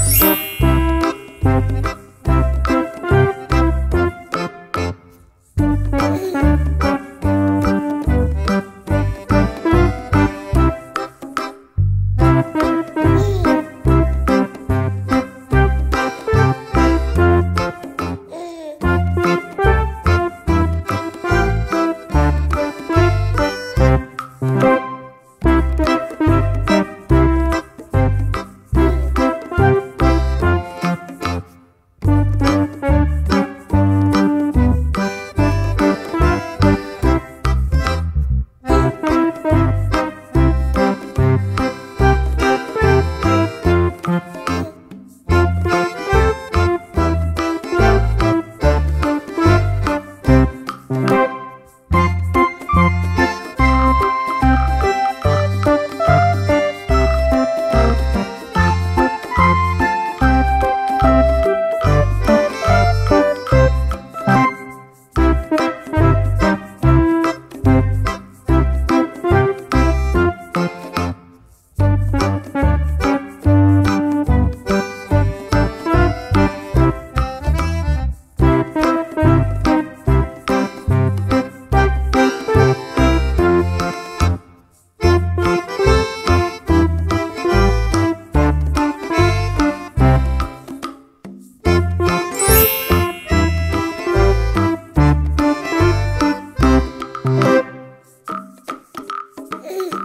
Thank Hey!